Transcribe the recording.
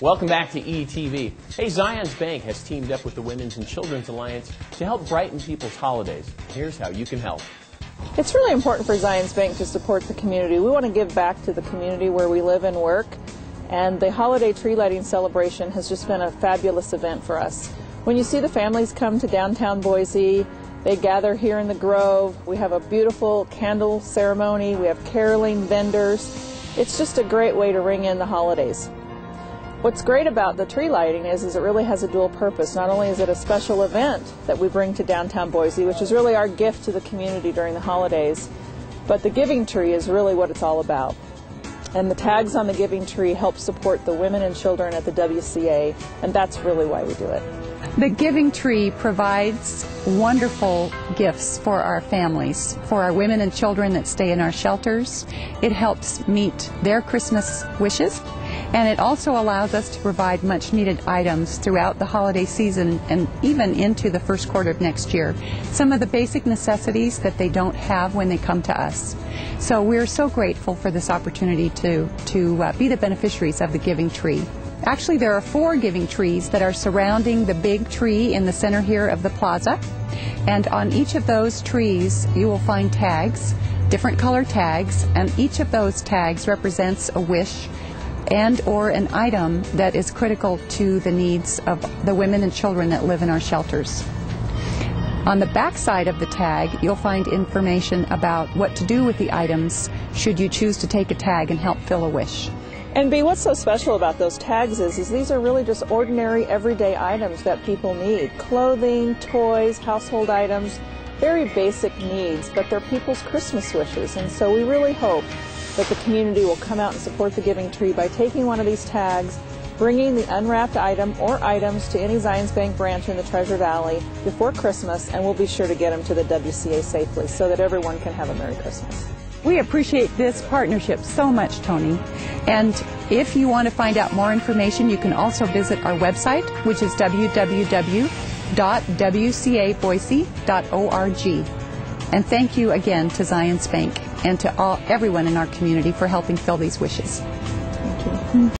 Welcome back to ETV. Hey, Zions Bank has teamed up with the Women's and Children's Alliance to help brighten people's holidays. Here's how you can help. It's really important for Zions Bank to support the community. We want to give back to the community where we live and work, and the holiday tree lighting celebration has just been a fabulous event for us. When you see the families come to downtown Boise, they gather here in the Grove. We have a beautiful candle ceremony. We have caroling vendors. It's just a great way to ring in the holidays. What's great about the tree lighting is, is it really has a dual purpose. Not only is it a special event that we bring to downtown Boise, which is really our gift to the community during the holidays, but the giving tree is really what it's all about. And the tags on the giving tree help support the women and children at the WCA, and that's really why we do it. The Giving Tree provides wonderful gifts for our families, for our women and children that stay in our shelters. It helps meet their Christmas wishes, and it also allows us to provide much needed items throughout the holiday season and even into the first quarter of next year. Some of the basic necessities that they don't have when they come to us. So we're so grateful for this opportunity to, to uh, be the beneficiaries of the Giving Tree. Actually, there are four giving trees that are surrounding the big tree in the center here of the plaza. And on each of those trees, you will find tags, different color tags, and each of those tags represents a wish and or an item that is critical to the needs of the women and children that live in our shelters. On the back side of the tag, you'll find information about what to do with the items should you choose to take a tag and help fill a wish. And B, what's so special about those tags is, is these are really just ordinary everyday items that people need. Clothing, toys, household items, very basic needs, but they're people's Christmas wishes. And so we really hope that the community will come out and support the Giving Tree by taking one of these tags, bringing the unwrapped item or items to any Zions Bank branch in the Treasure Valley before Christmas, and we'll be sure to get them to the WCA safely so that everyone can have a Merry Christmas. We appreciate this partnership so much, Tony. And if you want to find out more information, you can also visit our website, which is www.wcaboise.org. And thank you again to Zions Bank and to all everyone in our community for helping fill these wishes. Thank you.